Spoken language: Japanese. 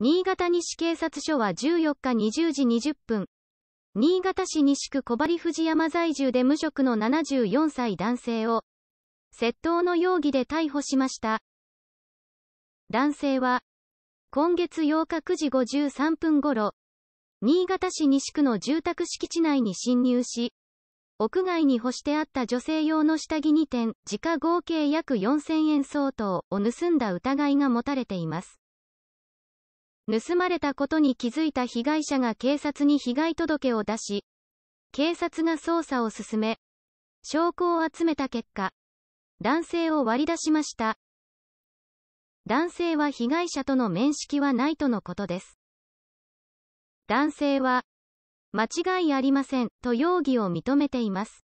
新潟西警察署は14日20時20分、新潟市西区小針藤山在住で無職の74歳男性を、窃盗の容疑で逮捕しました。男性は、今月8日9時53分頃、新潟市西区の住宅敷地内に侵入し、屋外に干してあった女性用の下着2点、時価合計約4000円相当を盗んだ疑いが持たれています。盗まれたことに気づいた被害者が警察に被害届を出し、警察が捜査を進め、証拠を集めた結果、男性を割り出しました。男性は被害者との面識はないとのことです。男性は、間違いありません、と容疑を認めています。